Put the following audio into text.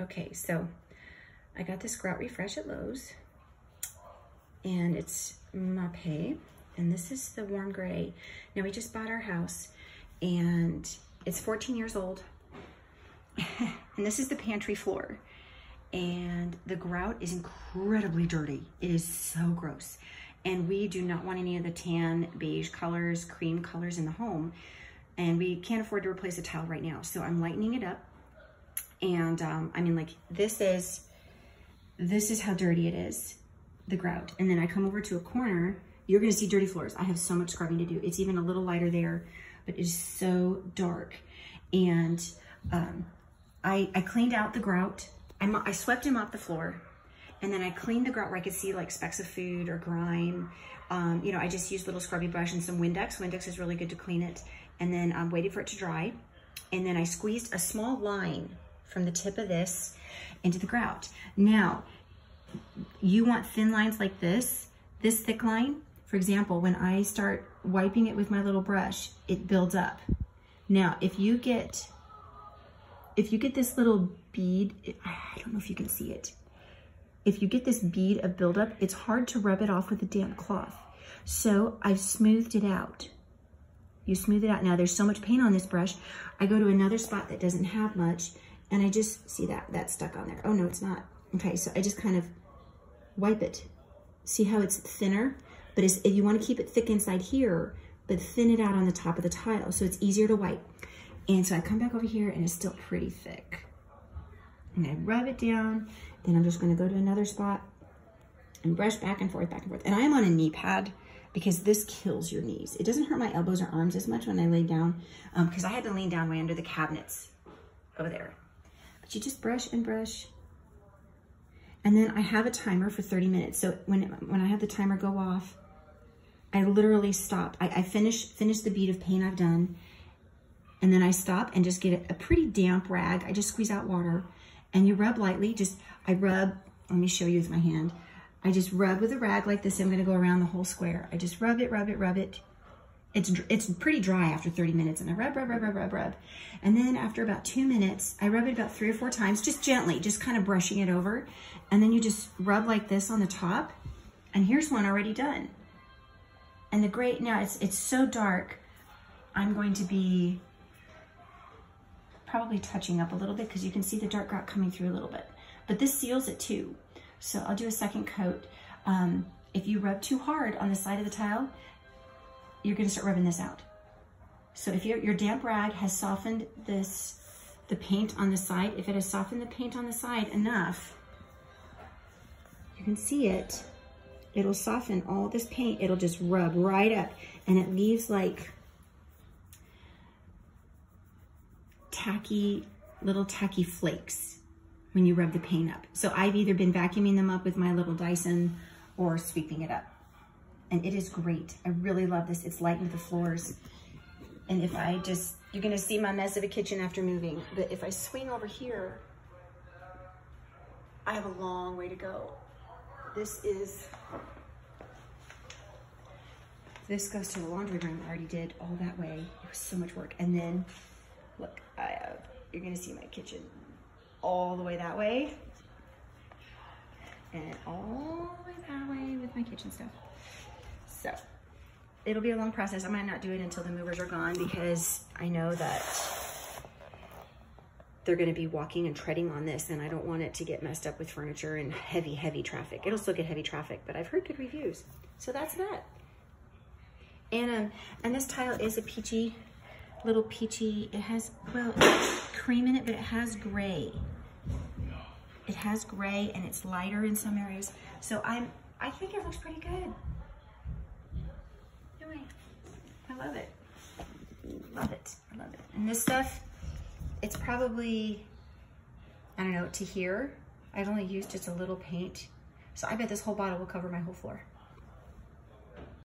Okay, so I got this Grout Refresh at Lowe's and it's Mapei and this is the warm gray. Now we just bought our house and it's 14 years old and this is the pantry floor and the grout is incredibly dirty. It is so gross. And we do not want any of the tan, beige colors, cream colors in the home. And we can't afford to replace the tile right now. So I'm lightening it up. And um, I mean like this is, this is how dirty it is, the grout. And then I come over to a corner, you're gonna see dirty floors. I have so much scrubbing to do. It's even a little lighter there, but it is so dark. And um, I, I cleaned out the grout I, I swept him off the floor and then I cleaned the grout where I could see like specks of food or grime. Um, you know, I just used a little scrubby brush and some Windex. Windex is really good to clean it. And then I um, waited for it to dry. And then I squeezed a small line from the tip of this into the grout. Now, you want thin lines like this, this thick line. For example, when I start wiping it with my little brush, it builds up. Now, if you get if you get this little bead, I don't know if you can see it. If you get this bead of buildup, it's hard to rub it off with a damp cloth. So I've smoothed it out. You smooth it out. Now there's so much paint on this brush. I go to another spot that doesn't have much and I just see that, that's stuck on there. Oh no, it's not. Okay, so I just kind of wipe it. See how it's thinner? But if you wanna keep it thick inside here, but thin it out on the top of the tile so it's easier to wipe. And so I come back over here and it's still pretty thick. And I rub it down. Then I'm just gonna go to another spot and brush back and forth, back and forth. And I am on a knee pad because this kills your knees. It doesn't hurt my elbows or arms as much when I lay down because um, I had to lean down way under the cabinets over there. But you just brush and brush. And then I have a timer for 30 minutes. So when, when I have the timer go off, I literally stop. I, I finish, finish the bead of paint I've done and then I stop and just get a pretty damp rag. I just squeeze out water and you rub lightly. Just, I rub, let me show you with my hand. I just rub with a rag like this. I'm gonna go around the whole square. I just rub it, rub it, rub it. It's, it's pretty dry after 30 minutes and I rub, rub, rub, rub, rub, rub. And then after about two minutes, I rub it about three or four times, just gently, just kind of brushing it over. And then you just rub like this on the top. And here's one already done. And the great, now it's, it's so dark, I'm going to be probably touching up a little bit because you can see the dark grout coming through a little bit. But this seals it too. So I'll do a second coat. Um, if you rub too hard on the side of the tile, you're gonna start rubbing this out. So if your, damp rag has softened this, the paint on the side, if it has softened the paint on the side enough, you can see it, it'll soften all this paint. It'll just rub right up and it leaves like tacky, little tacky flakes when you rub the paint up. So I've either been vacuuming them up with my little Dyson or sweeping it up. And it is great. I really love this. It's lightened the floors. And if I just, you're gonna see my mess of a kitchen after moving, but if I swing over here, I have a long way to go. This is, this goes to the laundry room. I already did all that way. It was so much work. And then Look, I have, you're gonna see my kitchen all the way that way and all the way that way with my kitchen stuff. So it'll be a long process. I might not do it until the movers are gone because I know that they're gonna be walking and treading on this and I don't want it to get messed up with furniture and heavy, heavy traffic. It'll still get heavy traffic, but I've heard good reviews. So that's that. And, um, and this tile is a peachy little peachy. It has, well, cream in it, but it has gray. It has gray and it's lighter in some areas. So I'm, I think it looks pretty good. Anyway, I love it. Love it, I love it. And this stuff, it's probably, I don't know, to here. I've only used just a little paint. So I bet this whole bottle will cover my whole floor.